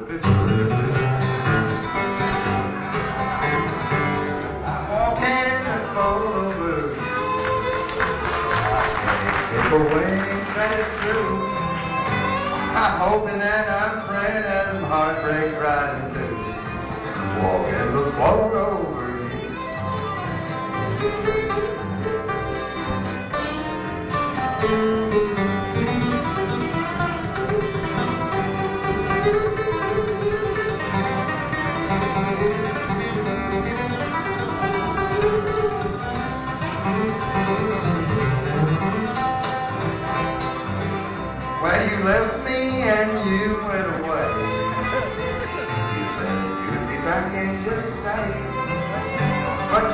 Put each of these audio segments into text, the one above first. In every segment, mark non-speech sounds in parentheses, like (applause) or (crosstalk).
I'm hoping that I'm praying that my heart breaks right in two. Walking the float over you.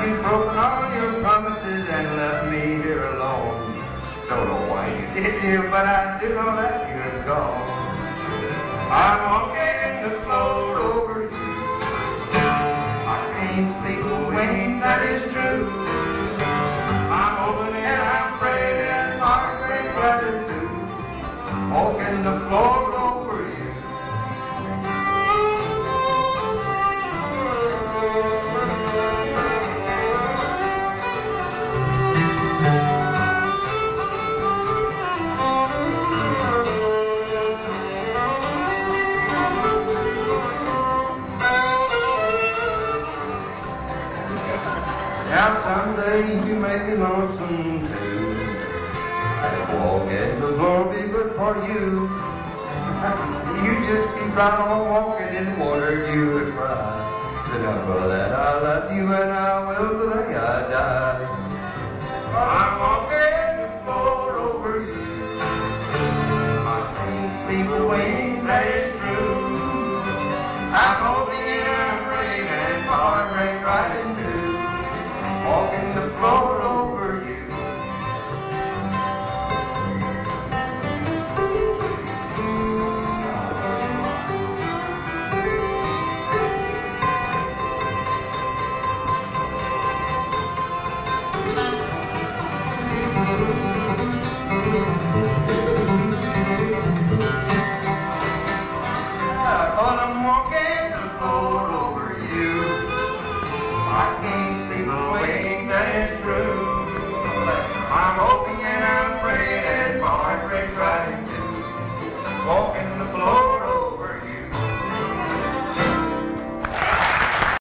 You've broken all your promises and left me here alone. Don't know why you did, dear, but I do know that you're gone. I'm walking the float over you. I can't sleep wink, that is true. I'm hoping and I'm praying and my great gratitude walking the floor Now someday you may be lonesome too. And walking the floor be good for you. (laughs) You just keep right on walking and water you to cry. Remember that I love you and I will the day I die. I'm walking the floor over you. I can't sleep a wink, that is true. I'm hoping Amen.